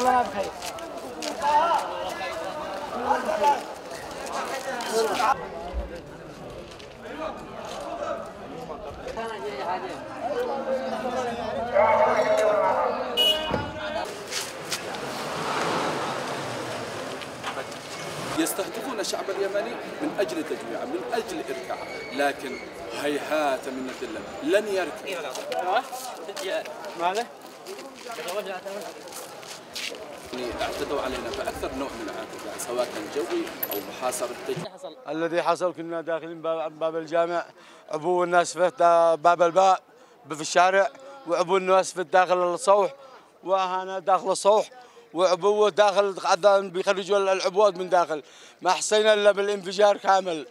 كل عام بخير يستهدفون الشعب اليمني من أجل تجويعه من أجل اركاعه لكن هيهات من الذلة لن يركع ماذا؟ يعني اعتدوا علينا بأكثر نوع من الاعتداء سواء كان جوي أو محاصره تجوي الذي حصل كنا داخلين باب باب الجامع عبو الناس في باب الباب في الشارع وعبو الناس في داخل الصوح وهنا داخل الصوح وعبوه داخل بيخرجوا العبوات من داخل. ما حسينا إلا بالانفجار كامل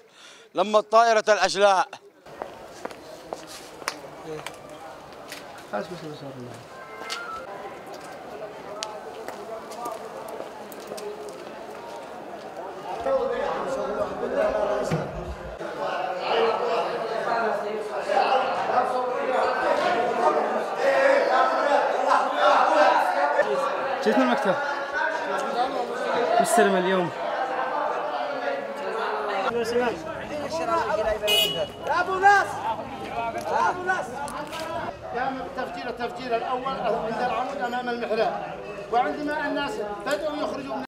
لما طائرة الأشلاء. جيت من المكتب مستلم اليوم قام بالتفجير التفجير الأول عند العمود امام المحراب وعندما الناس بداوا يخرجوا